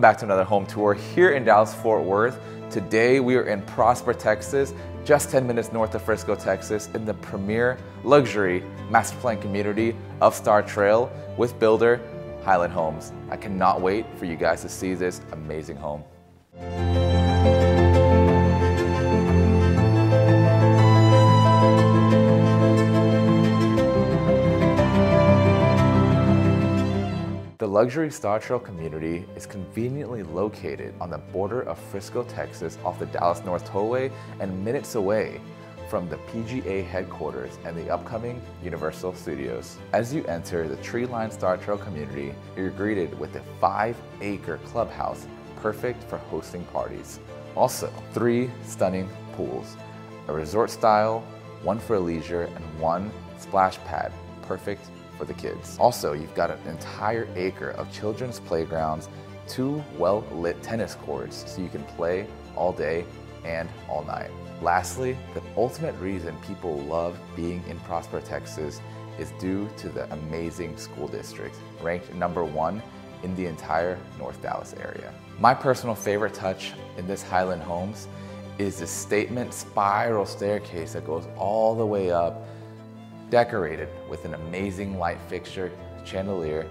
back to another home tour here in Dallas Fort Worth. Today we are in Prosper, Texas, just 10 minutes north of Frisco, Texas, in the premier luxury master plan community of Star Trail with builder Highland Homes. I cannot wait for you guys to see this amazing home. Luxury Star Trail community is conveniently located on the border of Frisco, Texas off the Dallas North Tollway and minutes away from the PGA headquarters and the upcoming Universal Studios. As you enter the tree-lined Star Trail community, you're greeted with a five-acre clubhouse perfect for hosting parties. Also, three stunning pools, a resort style, one for leisure, and one splash pad, perfect for the kids. Also, you've got an entire acre of children's playgrounds, two well-lit tennis courts so you can play all day and all night. Lastly, the ultimate reason people love being in Prosper, Texas is due to the amazing school district, ranked number one in the entire North Dallas area. My personal favorite touch in this Highland Homes is the statement spiral staircase that goes all the way up decorated with an amazing light fixture, chandelier,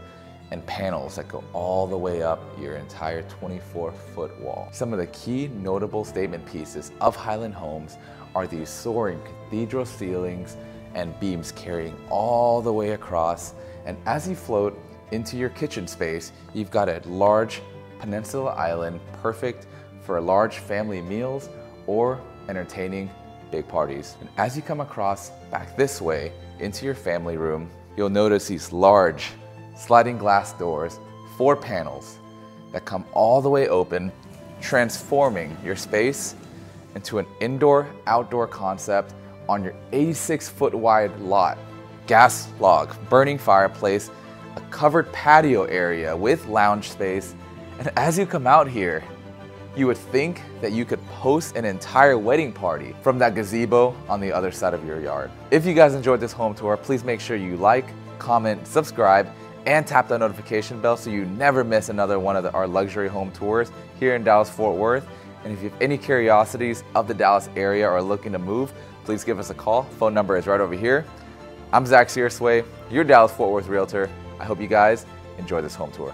and panels that go all the way up your entire 24 foot wall. Some of the key notable statement pieces of Highland Homes are these soaring cathedral ceilings and beams carrying all the way across. And as you float into your kitchen space, you've got a large peninsula island perfect for large family meals or entertaining big parties. And as you come across back this way into your family room, you'll notice these large sliding glass doors, four panels that come all the way open, transforming your space into an indoor-outdoor concept on your 86 foot wide lot. Gas log, burning fireplace, a covered patio area with lounge space, and as you come out here, you would think that you could host an entire wedding party from that gazebo on the other side of your yard. If you guys enjoyed this home tour, please make sure you like, comment, subscribe, and tap that notification bell so you never miss another one of the, our luxury home tours here in Dallas Fort Worth. And if you have any curiosities of the Dallas area or looking to move, please give us a call. Phone number is right over here. I'm Zack Searsway, your Dallas Fort Worth realtor. I hope you guys enjoy this home tour.